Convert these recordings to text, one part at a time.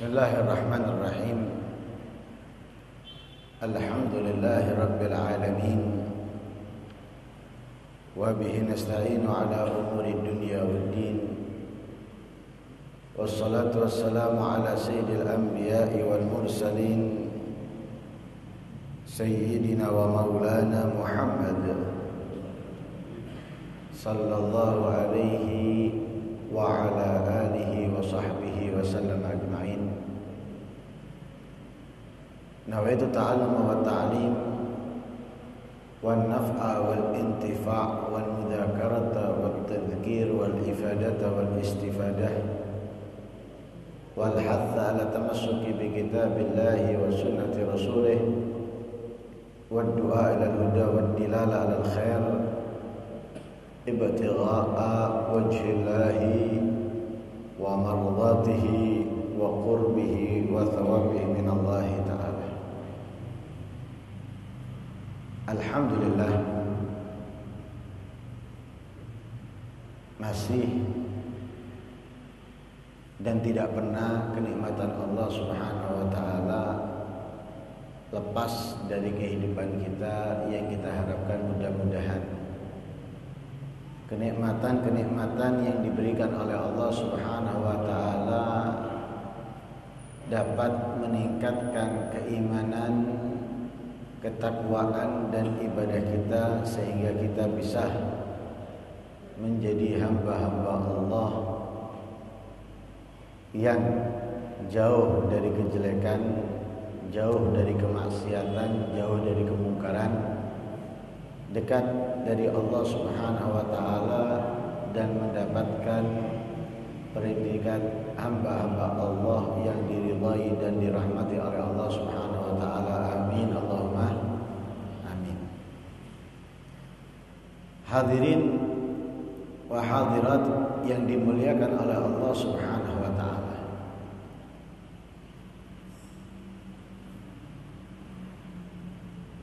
بسم الله الرحمن الرحيم. الحمد لله رب العالمين. وبه نستعين على أمور الدنيا والدين. والصلاة والسلام على سيد الأنبياء والمرسلين. سيدنا ومولانا محمد صلى الله عليه وعلى آله وصحبه وسلم أجمعين. نويت التعلم والتعليم والنفع والانتفاع والمذاكرة والتذكير والإفادة والاستفادة والحث على التمسك بكتاب الله وسنة رسوله والدعاء إلى الهدى والدلالة على الخير ابتغاء وجه الله ومرضاته وقربه وثوابه من الله تعالى Alhamdulillah. Masih dan tidak pernah kenikmatan Allah Subhanahu wa taala lepas dari kehidupan kita yang kita harapkan mudah-mudahan. Kenikmatan-kenikmatan yang diberikan oleh Allah Subhanahu wa taala dapat meningkatkan keimanan ketakwaan dan ibadah kita sehingga kita bisa menjadi hamba-hamba Allah yang jauh dari kejelekan, jauh dari kemaksiatan, jauh dari kemungkaran, dekat dari Allah Subhanahu wa taala dan mendapatkan predikat hamba-hamba Allah yang diridhai dan dirahmati oleh Allah Subhanahu wa taala. Amin. Hadirin wa hadirat yang dimuliakan oleh Allah Subhanahu wa taala.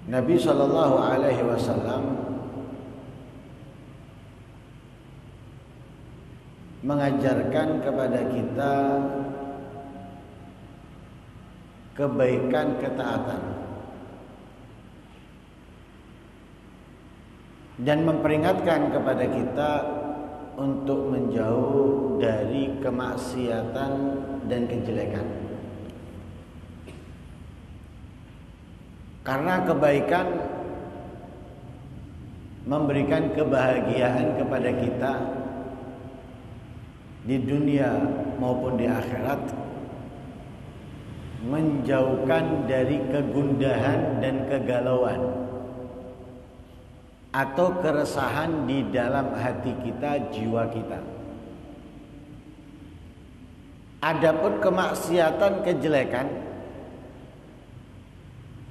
Nabi sallallahu alaihi wasallam mengajarkan kepada kita kebaikan ketaatan dan memperingatkan kepada kita untuk menjauh dari kemaksiatan dan kejelekan. Karena kebaikan memberikan kebahagiaan kepada kita di dunia maupun di akhirat menjauhkan dari kegundahan dan kegalauan atau keresahan di dalam hati kita, jiwa kita. Adapun kemaksiatan, kejelekan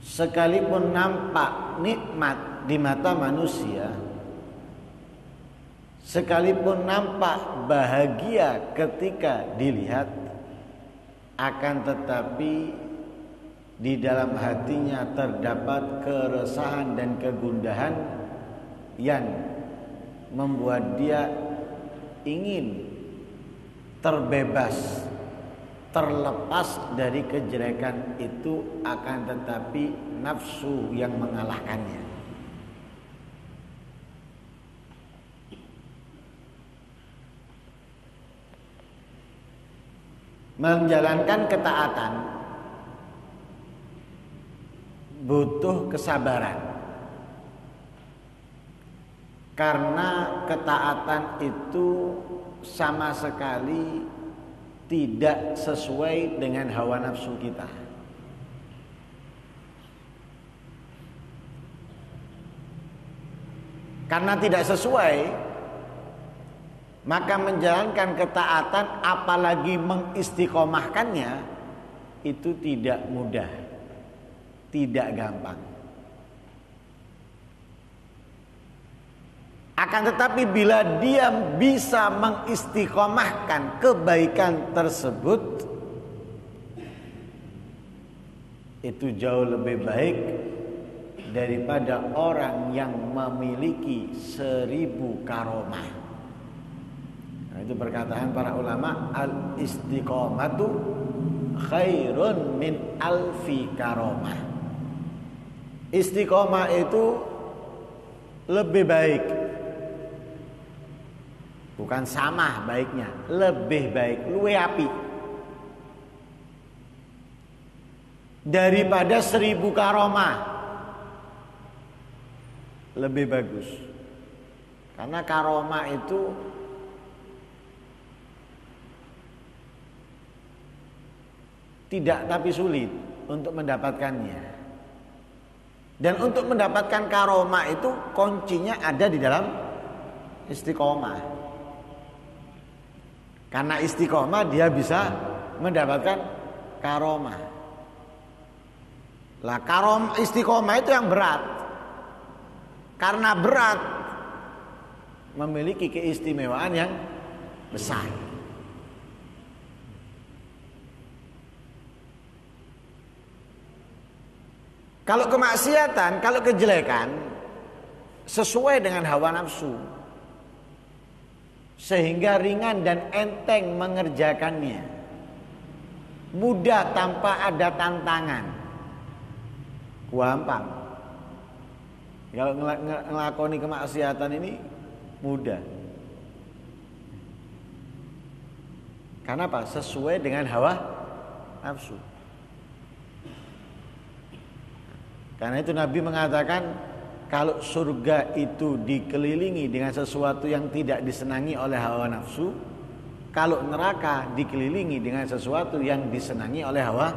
sekalipun nampak nikmat di mata manusia, sekalipun nampak bahagia ketika dilihat, akan tetapi di dalam hatinya terdapat keresahan dan kegundahan yang membuat dia ingin terbebas, terlepas dari kejelekan itu, akan tetapi nafsu yang mengalahkannya. menjalankan ketaatan butuh kesabaran karena ketaatan itu sama sekali tidak sesuai dengan hawa nafsu kita. Karena tidak sesuai, maka menjalankan ketaatan apalagi mengistiqomahkannya itu tidak mudah, tidak gampang. Akan tetapi bila dia bisa mengistiqomahkan kebaikan tersebut itu jauh lebih baik daripada orang yang memiliki seribu karomah. Nah, itu perkataan para ulama al istiqomatu khairun min alfi karomah. Istiqomah itu lebih baik. Bukan sama baiknya, lebih baik, luwe api. Daripada seribu karomah. Lebih bagus. Karena karomah itu tidak tapi sulit untuk mendapatkannya. Dan untuk mendapatkan karomah itu kuncinya ada di dalam istiqomah. Karena istiqomah dia bisa mendapatkan karomah. Lah karom istiqomah itu yang berat. Karena berat memiliki keistimewaan yang besar. Kalau kemaksiatan, kalau kejelekan sesuai dengan hawa nafsu. Sehingga ringan dan enteng mengerjakannya. Mudah tanpa ada tantangan. Gampang. Kalau ngelakoni kemaksiatan ini mudah. Karena apa? Sesuai dengan hawa nafsu. Karena itu Nabi mengatakan kalau surga itu dikelilingi dengan sesuatu yang tidak disenangi oleh hawa nafsu, kalau neraka dikelilingi dengan sesuatu yang disenangi oleh hawa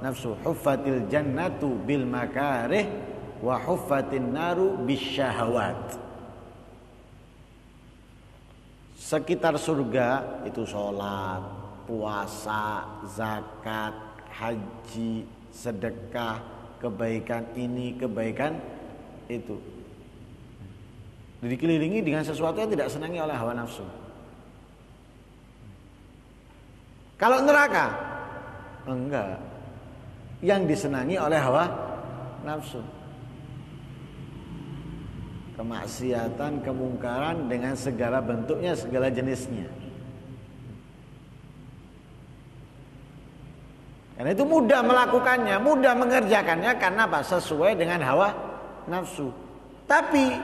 nafsu. Huffatil jannatu bil makarih wa huffatin naru bisyahawat. Sekitar surga itu sholat, puasa, zakat, haji, sedekah, kebaikan ini, kebaikan itu. Dikelilingi dengan sesuatu yang tidak senangi oleh hawa nafsu. Kalau neraka, enggak. Yang disenangi oleh hawa nafsu. Kemaksiatan, kemungkaran dengan segala bentuknya, segala jenisnya. Karena itu mudah melakukannya, mudah mengerjakannya karena apa? Sesuai dengan hawa nafsu. Tapi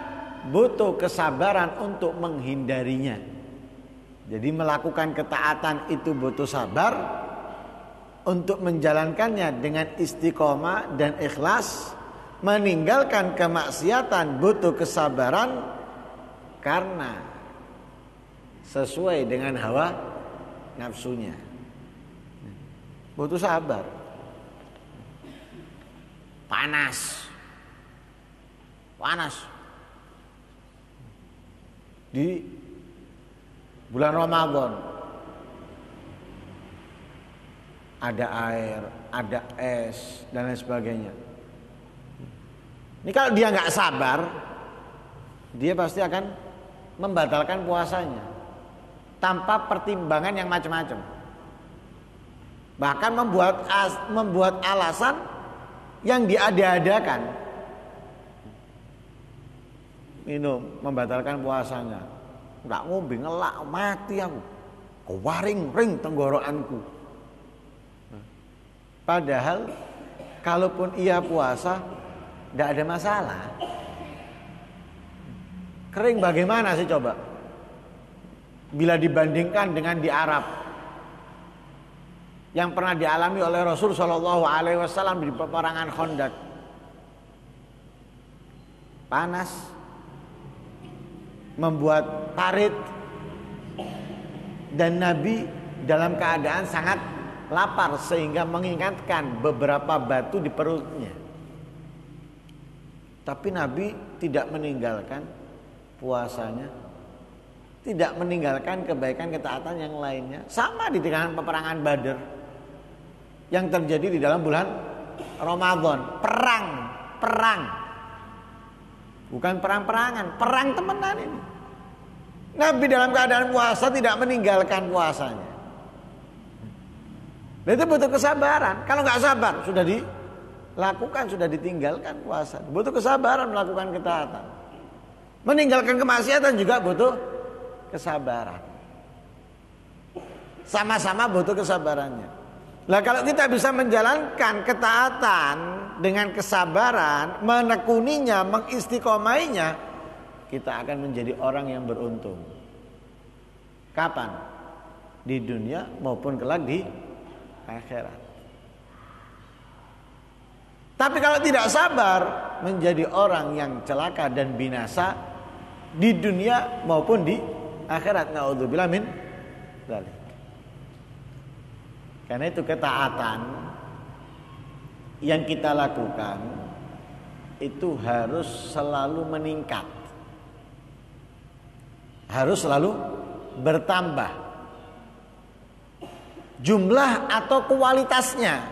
butuh kesabaran untuk menghindarinya. Jadi melakukan ketaatan itu butuh sabar untuk menjalankannya dengan istiqomah dan ikhlas. Meninggalkan kemaksiatan butuh kesabaran karena sesuai dengan hawa nafsunya. Butuh sabar. Panas. Panas. Di bulan Ramadan ada air, ada es dan lain sebagainya. Ini kalau dia nggak sabar, dia pasti akan membatalkan puasanya tanpa pertimbangan yang macam-macam. Bahkan membuat membuat alasan yang diada-adakan. Minum, membatalkan puasanya. Enggak ngombe ngelak mati aku. Kewaring ring tenggorokanku. Padahal kalaupun ia puasa tidak ada masalah. Kering bagaimana sih coba? Bila dibandingkan dengan di Arab yang pernah dialami oleh Rasul Shallallahu Alaihi Wasallam di peperangan Khandaq. Panas, membuat parit, dan Nabi dalam keadaan sangat lapar sehingga mengingatkan beberapa batu di perutnya. Tapi Nabi tidak meninggalkan puasanya, tidak meninggalkan kebaikan ketaatan yang lainnya. Sama di tengah peperangan Badar yang terjadi di dalam bulan Ramadan. Perang, perang. Bukan perang-perangan, perang temenan ini. Nabi dalam keadaan puasa tidak meninggalkan puasanya. Nah, itu butuh kesabaran. Kalau nggak sabar, sudah dilakukan, sudah ditinggalkan puasa. Butuh kesabaran melakukan ketaatan. Meninggalkan kemaksiatan juga butuh kesabaran. Sama-sama butuh kesabarannya. Lah kalau kita bisa menjalankan ketaatan dengan kesabaran, menekuninya, mengistiqomainya, kita akan menjadi orang yang beruntung. Kapan? Di dunia maupun kelak di akhirat. Tapi kalau tidak sabar menjadi orang yang celaka dan binasa di dunia maupun di akhirat. Nauzubillah min. Karena itu ketaatan yang kita lakukan itu harus selalu meningkat. Harus selalu bertambah. Jumlah atau kualitasnya.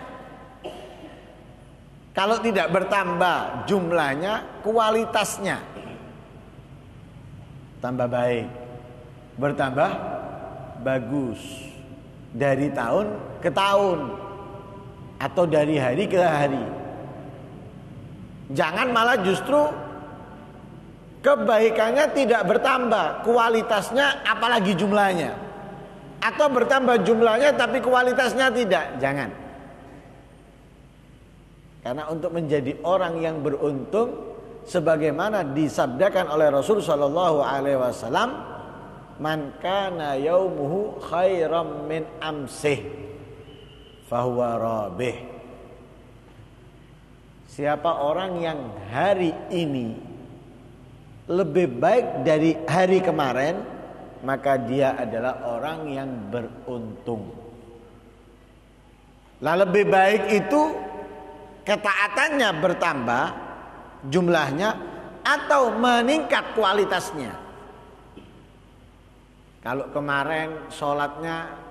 Kalau tidak bertambah jumlahnya, kualitasnya tambah baik. Bertambah bagus. Dari tahun ke tahun atau dari hari ke hari. Jangan malah justru kebaikannya tidak bertambah, kualitasnya apalagi jumlahnya. Atau bertambah jumlahnya tapi kualitasnya tidak. Jangan. Karena untuk menjadi orang yang beruntung sebagaimana disabdakan oleh Rasul sallallahu alaihi wasallam, "Man kana yaumuhu khairam min amsih fahuwa rabih." Siapa orang yang hari ini lebih baik dari hari kemarin, maka dia adalah orang yang beruntung. Lah lebih baik itu ketaatannya bertambah jumlahnya atau meningkat kualitasnya. Kalau kemarin sholatnya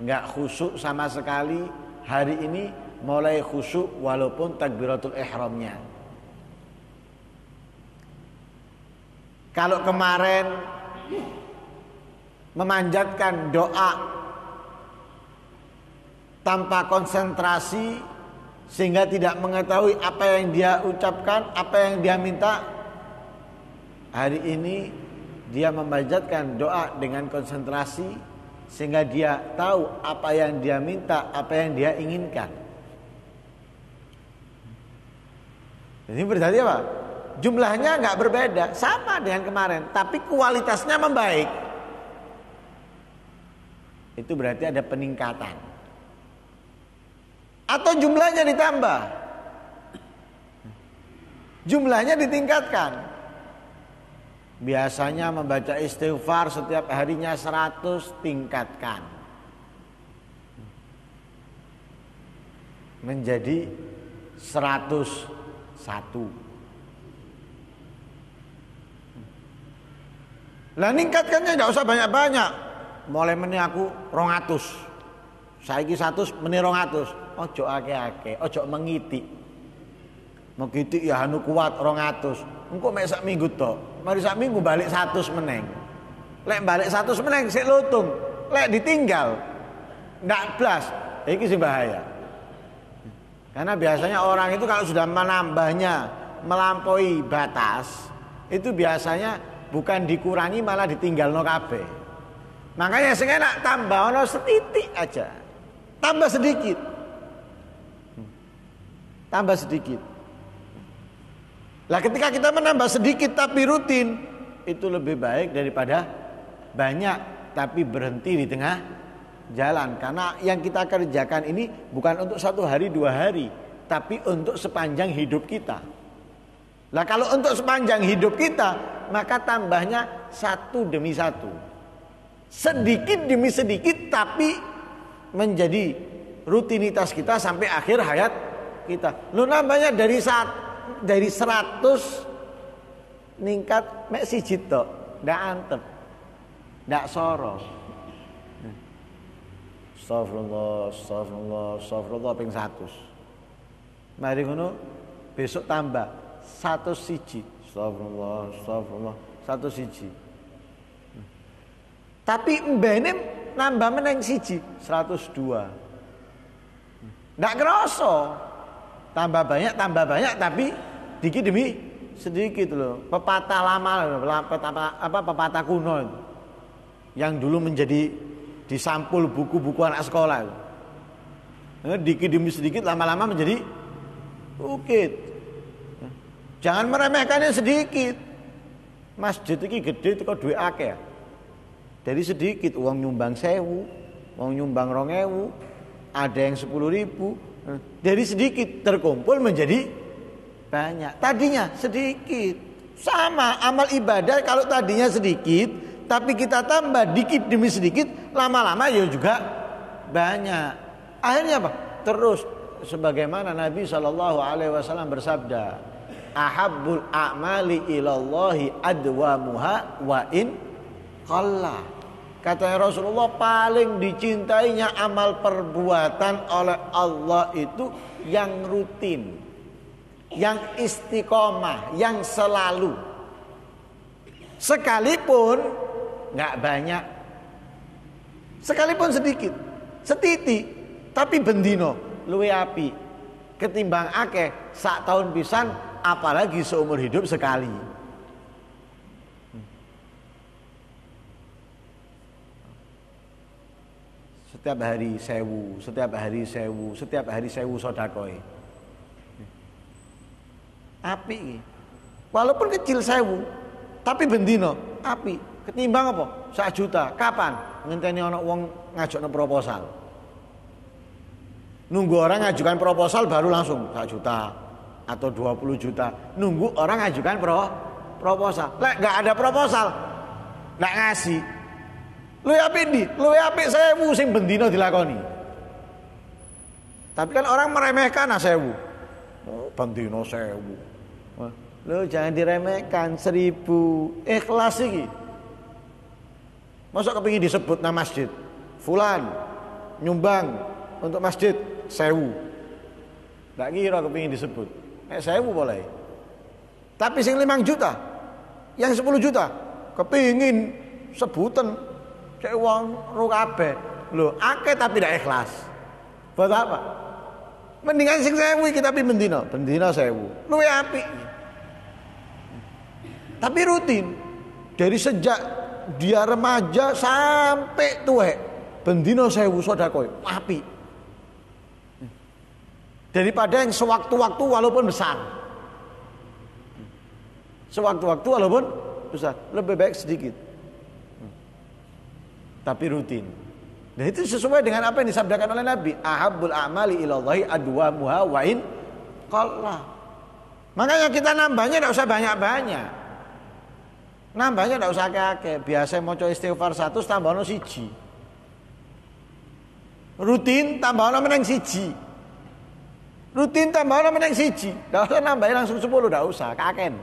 nggak khusyuk sama sekali, hari ini mulai khusyuk walaupun takbiratul ihramnya. Kalau kemarin memanjatkan doa tanpa konsentrasi sehingga tidak mengetahui apa yang dia ucapkan, apa yang dia minta. Hari ini dia memanjatkan doa dengan konsentrasi sehingga dia tahu apa yang dia minta, apa yang dia inginkan. Ini berarti apa? Jumlahnya nggak berbeda, sama dengan kemarin, tapi kualitasnya membaik. Itu berarti ada peningkatan atau jumlahnya ditambah. Jumlahnya ditingkatkan. Biasanya membaca istighfar setiap harinya 100 tingkatkan. Menjadi 101. Lah ningkatkannya tidak usah banyak-banyak. Mulai meni aku rongatus. Saiki satu meni rongatus ojo ake-ake, ojo mengiti. Mengiti ya anu kuat 200. Engko mek sak minggu to. Mari sak minggu balik 100 meneng. Lek balik 100 meneng sik lutung. Lek ditinggal ndak blas. Iki sih bahaya. Karena biasanya orang itu kalau sudah menambahnya melampaui batas, itu biasanya bukan dikurangi malah ditinggal no kabeh. Makanya sing enak tambah ono setitik aja. Tambah sedikit tambah sedikit. Lah ketika kita menambah sedikit tapi rutin itu lebih baik daripada banyak tapi berhenti di tengah jalan karena yang kita kerjakan ini bukan untuk satu hari dua hari tapi untuk sepanjang hidup kita. Lah kalau untuk sepanjang hidup kita maka tambahnya satu demi satu. Sedikit demi sedikit tapi menjadi rutinitas kita sampai akhir hayat kita. Lu nambahnya dari saat dari 100 ningkat mek siji tok, ndak antep. Ndak soro. Astagfirullah, astagfirullah, astagfirullah ping 100. Mari ngono besok tambah 100 siji. Astagfirullah, astagfirullah, 100 siji. Tapi mbene nambah meneng siji 102. Ndak kerasa tambah banyak tambah banyak tapi dikit demi sedikit loh pepatah lama pepatah apa pepatah kuno yang dulu menjadi disampul buku-buku anak sekolah itu. Eh, dikit demi sedikit lama-lama menjadi bukit. Jangan meremehkannya sedikit. Masjid ini gede itu kok duit akeh. Dari sedikit uang nyumbang sewu, uang nyumbang rongewu, ada yang sepuluh ribu. Dari sedikit terkumpul menjadi banyak. Tadinya sedikit. Sama amal ibadah kalau tadinya sedikit, tapi kita tambah dikit demi sedikit, lama-lama ya juga banyak. Akhirnya apa? Terus sebagaimana Nabi Shallallahu Alaihi Wasallam bersabda, ahabbul a'mali ilallahi adwamuha wa in qalla. Katanya Rasulullah paling dicintainya amal perbuatan oleh Allah itu yang rutin yang istiqomah, yang selalu. Sekalipun nggak banyak, sekalipun sedikit, setiti, tapi bendino, luwe api, ketimbang akeh sak tahun pisan, apalagi seumur hidup sekali. Setiap hari sewu, setiap hari sewu, setiap hari sewu sodakoi api. Walaupun kecil sewu tapi bendino api. Ketimbang apa? Sak juta. Kapan? Ngenteni ana wong ngajokno proposal. Nunggu orang ngajukan proposal baru langsung sak juta atau 20 juta. Nunggu orang ngajukan pro proposal. Lek nggak ada proposal nggak ngasih. Lu api di lu api sewu sing bendino dilakoni. Tapi kan orang meremehkan nah sewu. Oh, bendino sewu Lo jangan diremehkan seribu ikhlas iki. Masa kepingin disebut nama masjid? Fulan nyumbang untuk masjid sewu. Tak kira kepingin disebut. Eh sewu boleh. Tapi sing limang juta, yang sepuluh juta, kepingin sebutan cek uang rukabe. Lo tapi tidak ikhlas. Buat apa? Mendingan sing sewu kita tapi mendino, mendino sewu. Lu api. Tapi rutin. Dari sejak dia remaja sampai tua. Bendino sewu sodakoi. Api. Daripada yang sewaktu-waktu walaupun besar. Sewaktu-waktu walaupun besar. Lebih baik sedikit. Tapi rutin. Dan itu sesuai dengan apa yang disabdakan oleh Nabi. Ahabul a'mali ilallahi adwa muha wa'in Makanya kita nambahnya tidak usah banyak-banyak. Nambahnya tidak usah kakek. Biasa mau coba istighfar satu tambah no siji. Rutin tambah no meneng siji. Rutin tambah no meneng siji. Tidak usah nambahin langsung sepuluh, tidak usah kaken.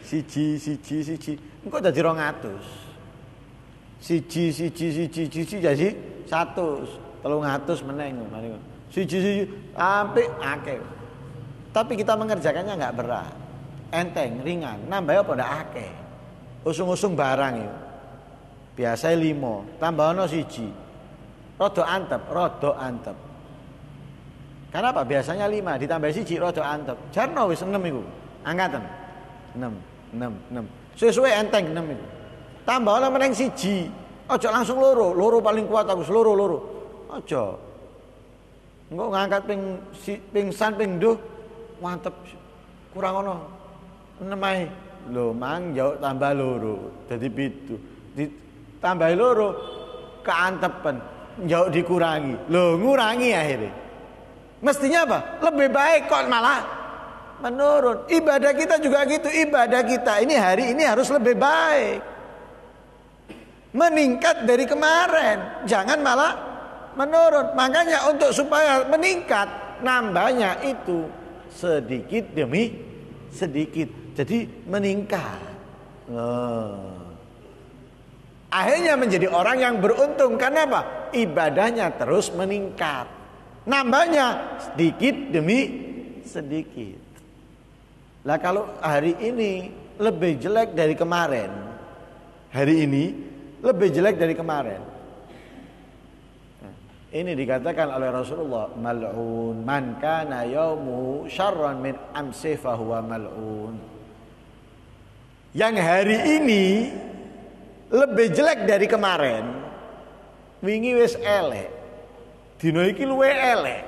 Siji, siji, siji. Engkau jadi rong atus. Siji, siji, siji, siji jadi satu. Telung atus meneng. Siji, siji, sampai akeh. Tapi kita mengerjakannya nggak berat enteng, ringan. Nambah apa ndak akeh. Usung-usung barang itu. Biasa limo, tambah ono siji. Rodo antep, rodo antep. Kenapa? Biasanya lima, ditambah siji, rodo antep. Jarno wis enam itu. Angkatan. Enam, enam, enam. Sesuai enteng enam itu. Tambah ono meneng siji. Ojo langsung loro, loro paling kuat aku, loro, loro. Ojo. Enggak ngangkat ping pingsan ping duh, mantep kurang ono nemai. Mang jauh tambah loro jadi pitu. Tambah loro keantepen jauh dikurangi. Lo ngurangi akhirnya. Mestinya apa? Lebih baik kok malah menurun. Ibadah kita juga gitu ibadah kita ini hari ini harus lebih baik. Meningkat dari kemarin jangan malah menurun. Makanya untuk supaya meningkat nambahnya itu sedikit demi sedikit jadi meningkat. Oh. Akhirnya menjadi orang yang beruntung karena apa? Ibadahnya terus meningkat. Nambahnya sedikit demi sedikit. Lah kalau hari ini lebih jelek dari kemarin. Hari ini lebih jelek dari kemarin. Ini dikatakan oleh Rasulullah mal'un man kana yaumu syarran min amsi fahuwa mal'un yang hari ini lebih jelek dari kemarin wingi wis elek dino iki luwe elek.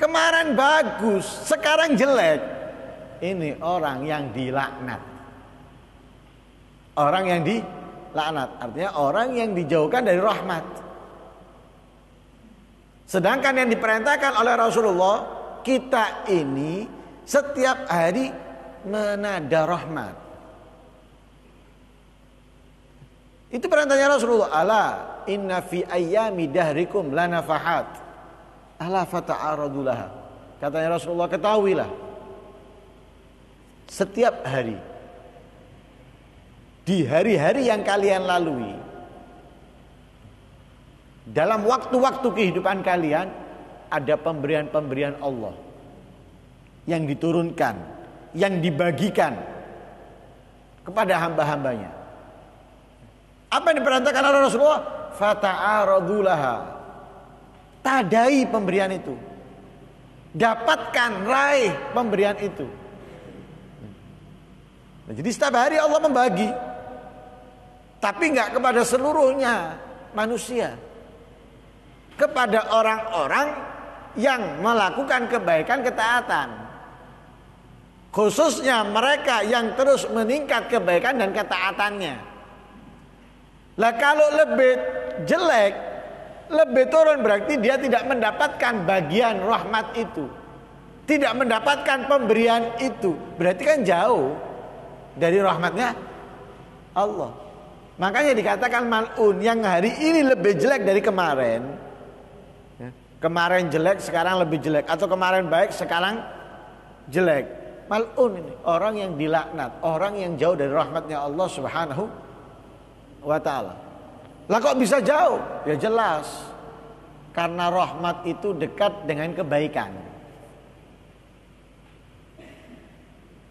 Kemarin bagus, sekarang jelek. Ini orang yang dilaknat. Orang yang dilaknat, artinya orang yang dijauhkan dari rahmat. Sedangkan yang diperintahkan oleh Rasulullah, kita ini setiap hari menada rahmat. Itu perintahnya Rasulullah. Ala inna fi ayyami dahrikum lanafahat. Ala fata'aradulaha. Katanya Rasulullah ketahuilah. Setiap hari. Di hari-hari yang kalian lalui. Dalam waktu-waktu kehidupan kalian. Ada pemberian-pemberian Allah. Yang diturunkan. Yang dibagikan. Kepada hamba-hambanya. Apa yang diperintahkan oleh Rasulullah? Fata'aradulaha. Tadai pemberian itu. Dapatkan, raih pemberian itu. Nah, jadi setiap hari Allah membagi. Tapi nggak kepada seluruhnya manusia. Kepada orang-orang yang melakukan kebaikan ketaatan. Khususnya mereka yang terus meningkat kebaikan dan ketaatannya. Lah kalau lebih jelek, lebih turun berarti dia tidak mendapatkan bagian rahmat itu. Tidak mendapatkan pemberian itu. Berarti kan jauh dari rahmatnya Allah. Makanya dikatakan mal'un yang hari ini lebih jelek dari kemarin. Ya, kemarin jelek, sekarang lebih jelek. Atau kemarin baik, sekarang jelek. Mal'un ini orang yang dilaknat, orang yang jauh dari rahmatnya Allah Subhanahu wa taala. Lah kok bisa jauh? Ya jelas. Karena rahmat itu dekat dengan kebaikan.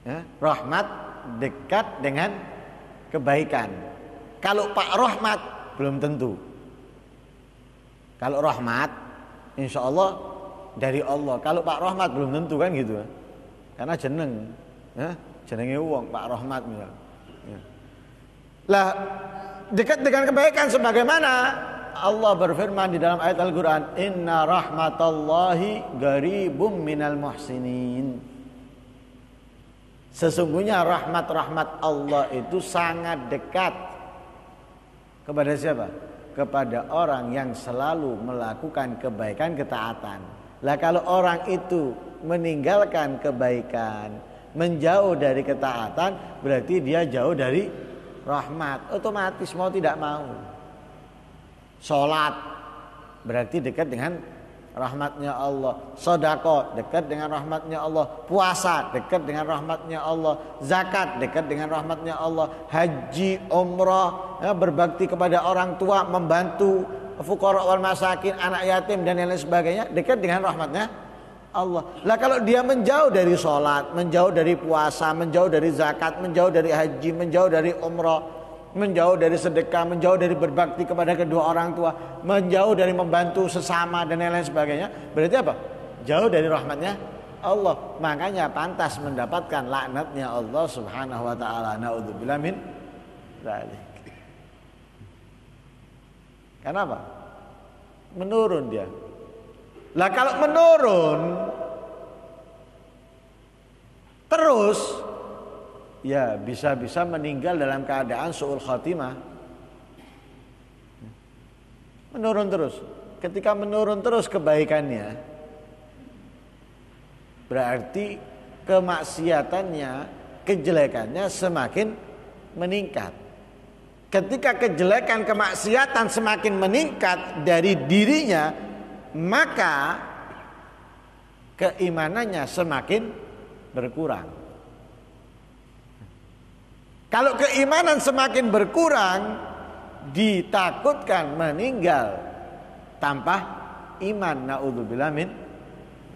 Ya, rahmat dekat dengan kebaikan. Kalau Pak Rahmat belum tentu. Kalau rahmat insya Allah dari Allah. Kalau Pak Rahmat belum tentu kan gitu. Karena jeneng, ya, jenenge uang Pak Rahmat misal. Ya. Lah dekat dengan kebaikan sebagaimana Allah berfirman di dalam ayat Al-Qur'an, "Inna rahmatallahi garibum minal muhsinin." Sesungguhnya rahmat-rahmat Allah itu sangat dekat kepada siapa? Kepada orang yang selalu melakukan kebaikan ketaatan. Lah kalau orang itu meninggalkan kebaikan, menjauh dari ketaatan, berarti dia jauh dari rahmat. Otomatis mau tidak mau. Sholat berarti dekat dengan rahmatnya Allah. Sodako dekat dengan rahmatnya Allah. Puasa dekat dengan rahmatnya Allah. Zakat dekat dengan rahmatnya Allah. Haji umrah ya, berbakti kepada orang tua membantu fukara wal masakin anak yatim dan lain sebagainya dekat dengan rahmatnya Allah. Lah kalau dia menjauh dari sholat, menjauh dari puasa, menjauh dari zakat, menjauh dari haji, menjauh dari umrah, menjauh dari sedekah, menjauh dari berbakti kepada kedua orang tua, menjauh dari membantu sesama dan lain-lain sebagainya, berarti apa? Jauh dari rahmatnya Allah. Makanya pantas mendapatkan laknatnya Allah Subhanahu wa taala. Nauzubillah min dzalik. Kenapa? Menurun dia lah kalau menurun terus ya bisa-bisa meninggal dalam keadaan suul khatimah. Menurun terus. Ketika menurun terus kebaikannya berarti kemaksiatannya, kejelekannya semakin meningkat. Ketika kejelekan kemaksiatan semakin meningkat dari dirinya, maka keimanannya semakin berkurang. Kalau keimanan semakin berkurang, ditakutkan meninggal tanpa iman. Naudzubillah min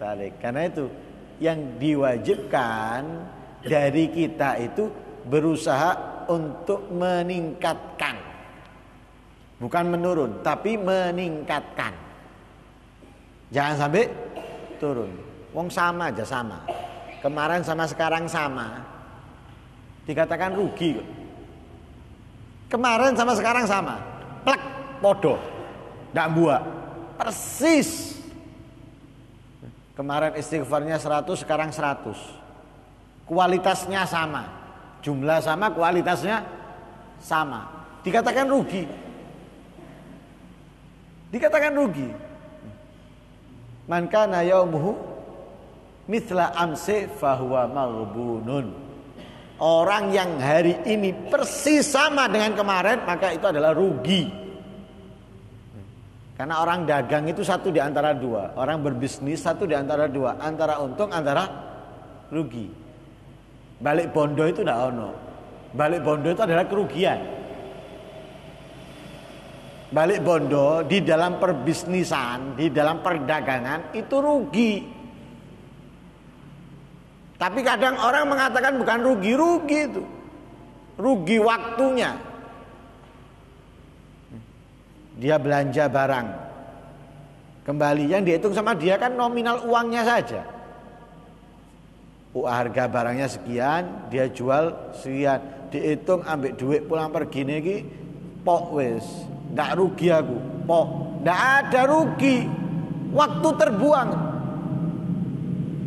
balik. Karena itu yang diwajibkan dari kita itu berusaha untuk meningkatkan. Bukan menurun, tapi meningkatkan. Jangan sampai turun. Wong sama aja sama. Kemarin sama sekarang sama. Dikatakan rugi. Kemarin sama sekarang sama. Plek podo. Ndak buat. persis. Kemarin istighfarnya 100, sekarang 100. Kualitasnya sama. Jumlah sama, kualitasnya sama. Dikatakan rugi. Dikatakan rugi. Man kana yaumuhu mithla amsi fahuwa maghbunun. Orang yang hari ini persis sama dengan kemarin maka itu adalah rugi. Karena orang dagang itu satu di antara dua, orang berbisnis satu di antara dua, antara untung antara rugi. Balik bondo itu tidak ono. Balik bondo itu adalah kerugian. Balik bondo di dalam perbisnisan, di dalam perdagangan itu rugi. Tapi kadang orang mengatakan bukan rugi-rugi itu. Rugi waktunya. Dia belanja barang. Kembali yang dihitung sama dia kan nominal uangnya saja. Uh, harga barangnya sekian, dia jual sekian. Dihitung ambil duit pulang pergi nih pok wes. Ndak rugi aku, pok. Ndak ada rugi. Waktu terbuang.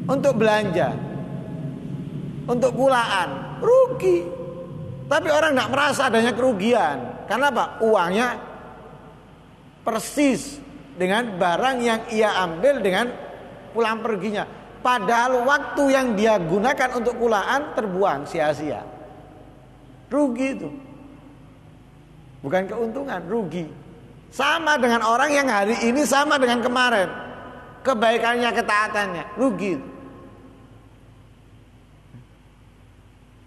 Untuk belanja. Untuk pulaan. Rugi. Tapi orang tidak merasa adanya kerugian. Karena apa? Uangnya persis dengan barang yang ia ambil dengan pulang perginya padahal waktu yang dia gunakan untuk pulaan terbuang sia-sia rugi itu bukan keuntungan rugi sama dengan orang yang hari ini sama dengan kemarin kebaikannya ketaatannya rugi.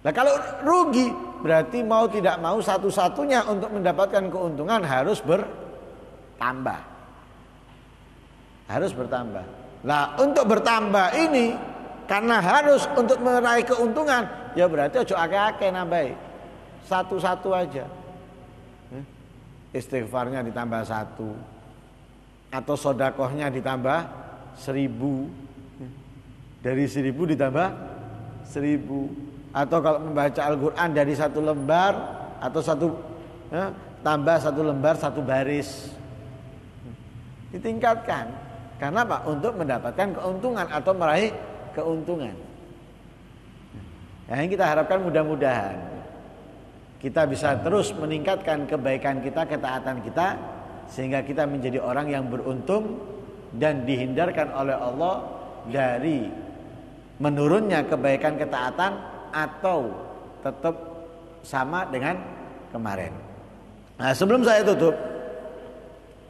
Nah kalau rugi berarti mau tidak mau satu-satunya untuk mendapatkan keuntungan harus bertambah. Harus bertambah. Nah untuk bertambah ini karena harus untuk meraih keuntungan ya berarti ojo ake-ake nambahi. Satu-satu aja. Istighfarnya ditambah satu. Atau sodakohnya ditambah seribu. Dari seribu ditambah seribu. Atau kalau membaca Al-Quran dari satu lembar atau satu ya, tambah satu lembar satu baris. Ditingkatkan karena apa untuk mendapatkan keuntungan atau meraih keuntungan nah, yang kita harapkan mudah-mudahan kita bisa terus meningkatkan kebaikan kita ketaatan kita sehingga kita menjadi orang yang beruntung dan dihindarkan oleh Allah dari menurunnya kebaikan ketaatan atau tetap sama dengan kemarin. Nah, sebelum saya tutup,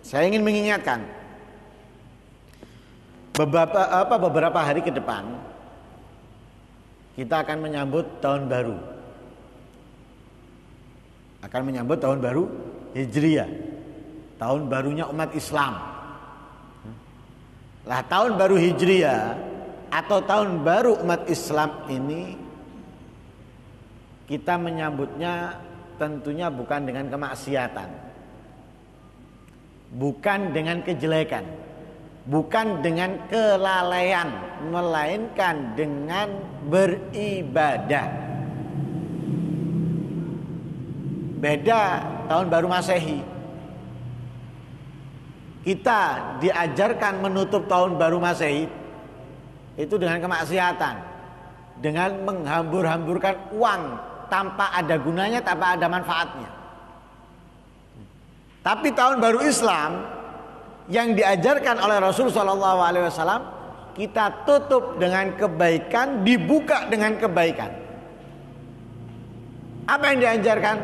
saya ingin mengingatkan beberapa apa beberapa hari ke depan kita akan menyambut tahun baru. Akan menyambut tahun baru Hijriah. Tahun barunya umat Islam. Lah tahun baru Hijriah atau tahun baru umat Islam ini kita menyambutnya tentunya bukan dengan kemaksiatan. Bukan dengan kejelekan. Bukan dengan kelalaian, melainkan dengan beribadah. Beda tahun baru Masehi. Kita diajarkan menutup tahun baru Masehi itu dengan kemaksiatan, dengan menghambur-hamburkan uang tanpa ada gunanya, tanpa ada manfaatnya. Tapi tahun baru Islam yang diajarkan oleh Rasul Shallallahu Alaihi Wasallam kita tutup dengan kebaikan, dibuka dengan kebaikan. Apa yang diajarkan?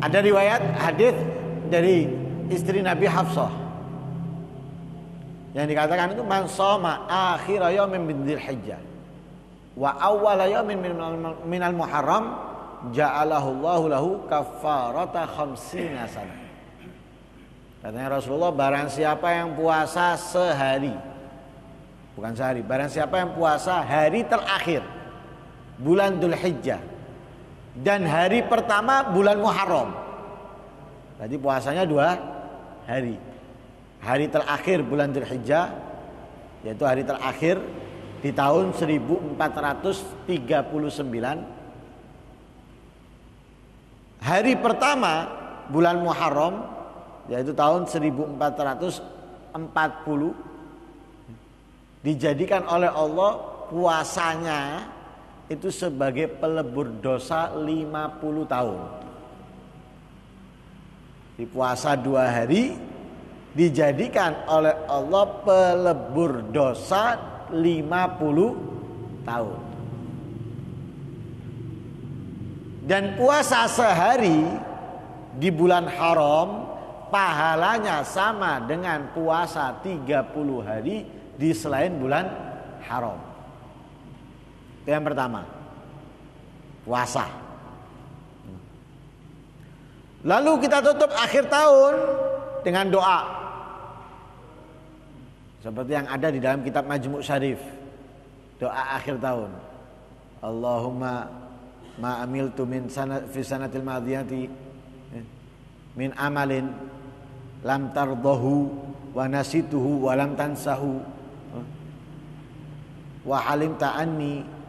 Ada riwayat hadis dari istri Nabi Hafsah yang dikatakan itu man soma akhir yaumin min Dzulhijjah wa awwala yaumin minal muharram ja'alahu Allahu lahu kafarata khamsina sana. Katanya Rasulullah barang siapa yang puasa sehari bukan sehari, barang siapa yang puasa hari terakhir bulan Dzulhijjah dan hari pertama bulan Muharram. Tadi puasanya dua hari. Hari terakhir bulan Dzulhijjah yaitu hari terakhir di tahun 1439 hari pertama bulan Muharram yaitu tahun 1440 dijadikan oleh Allah puasanya itu sebagai pelebur dosa 50 tahun. Di puasa dua hari dijadikan oleh Allah pelebur dosa 50 tahun. Dan puasa sehari di bulan haram pahalanya sama dengan puasa 30 hari di selain bulan haram. Itu yang pertama. Puasa. Lalu kita tutup akhir tahun dengan doa. Seperti yang ada di dalam kitab Majmu' Syarif. Doa akhir tahun. Allahumma ma amiltu min sanat fi sanatil madiyati min amalin lam tardahu wa nasituhu wa lam tansahu. Wa halim ta'anni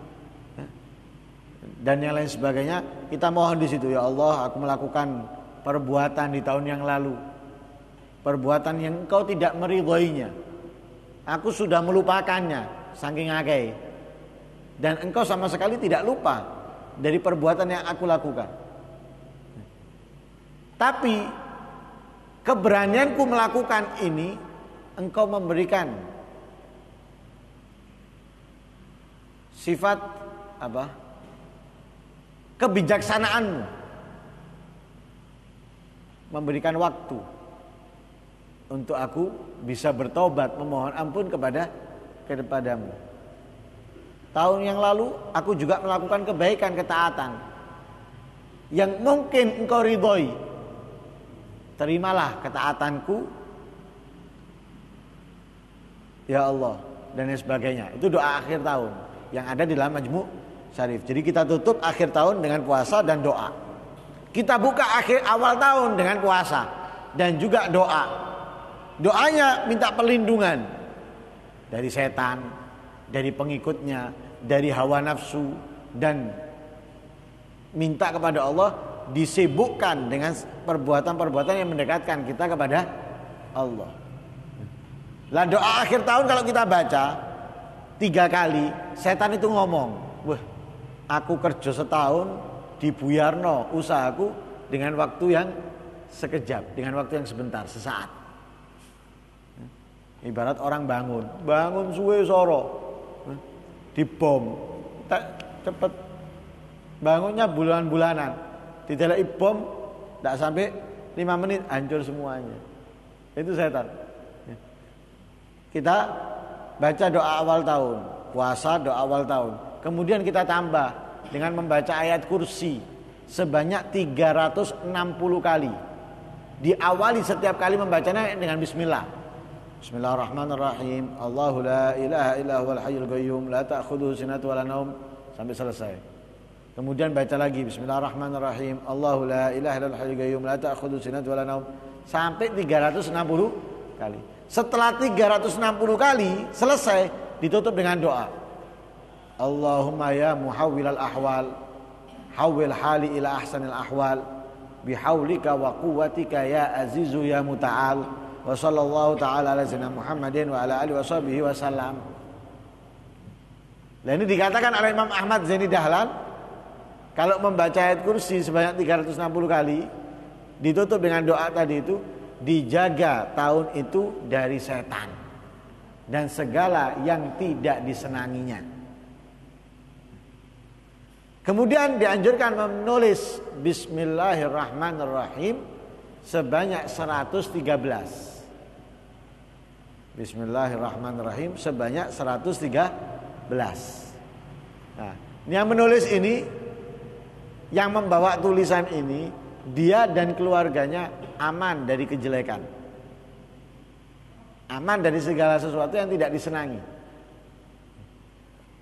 dan yang lain sebagainya kita mohon di situ ya Allah aku melakukan perbuatan di tahun yang lalu. Perbuatan yang engkau tidak meridhoinya. Aku sudah melupakannya saking akeh. Dan engkau sama sekali tidak lupa dari perbuatan yang aku lakukan. Tapi keberanianku melakukan ini engkau memberikan sifat apa? kebijaksanaanmu memberikan waktu untuk aku bisa bertobat memohon ampun kepada kepadamu. Tahun yang lalu aku juga melakukan kebaikan ketaatan yang mungkin engkau ridhoi terimalah ketaatanku. Ya Allah dan lain sebagainya. Itu doa akhir tahun yang ada di dalam majmu syarif. Jadi kita tutup akhir tahun dengan puasa dan doa. Kita buka akhir awal tahun dengan puasa dan juga doa. Doanya minta perlindungan dari setan dari pengikutnya dari hawa nafsu dan minta kepada Allah disibukkan dengan perbuatan-perbuatan yang mendekatkan kita kepada Allah. Lah doa akhir tahun kalau kita baca tiga kali, setan itu ngomong, wah aku kerja setahun di Buyarno usahaku dengan waktu yang sekejap, dengan waktu yang sebentar, sesaat. Ibarat orang bangun, bangun suwe soro, dibom, cepet bangunnya bulan-bulanan, Dideleki bom tidak sampai lima menit hancur semuanya. Itu setan. Kita baca doa awal tahun, puasa doa awal tahun. Kemudian kita tambah dengan membaca ayat kursi sebanyak 360 kali. Diawali setiap kali membacanya dengan bismillah. Bismillahirrahmanirrahim. Allahu la ilaha illa huwal hayyul qayyum la ta'khudhuhu sinatun wa la naum sampai selesai. Kemudian baca lagi Bismillahirrahmanirrahim. Allahu la ilaha illallah hayyul qayyum la ta'khudhu sinatun wa la naum sampai 360 kali. Setelah 360 kali selesai ditutup dengan doa. Allahumma ya muhawwilal ahwal hawwil hali ila ahsanil ahwal bihaulika wa quwwatika ya azizu ya muta'al wa sallallahu ta'ala ala sayyidina Muhammadin wa ala alihi wa sahbihi wa sallam. Nah ini dikatakan oleh Imam Ahmad Zaini Dahlan kalau membaca ayat kursi sebanyak 360 kali ditutup dengan doa tadi itu dijaga tahun itu dari setan dan segala yang tidak disenanginya. Kemudian dianjurkan menulis Bismillahirrahmanirrahim sebanyak 113. Bismillahirrahmanirrahim sebanyak 113. Nah, yang menulis ini yang membawa tulisan ini dia dan keluarganya aman dari kejelekan. Aman dari segala sesuatu yang tidak disenangi.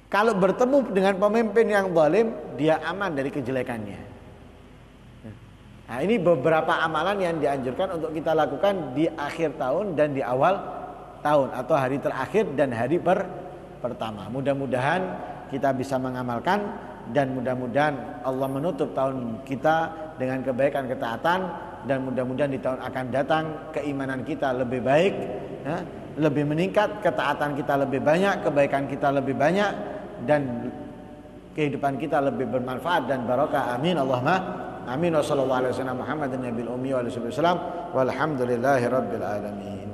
Kalau bertemu dengan pemimpin yang zalim, dia aman dari kejelekannya. Nah, ini beberapa amalan yang dianjurkan untuk kita lakukan di akhir tahun dan di awal tahun atau hari terakhir dan hari per pertama. Mudah-mudahan kita bisa mengamalkan dan mudah-mudahan Allah menutup tahun kita dengan kebaikan ketaatan dan mudah-mudahan di tahun akan datang keimanan kita lebih baik, ya, lebih meningkat, ketaatan kita lebih banyak, kebaikan kita lebih banyak dan kehidupan kita lebih bermanfaat dan barokah. Amin Allahumma amin wa sallallahu alaihi wasallam Muhammadin nabiyil ummi wa alihi wasallam walhamdulillahi alamin.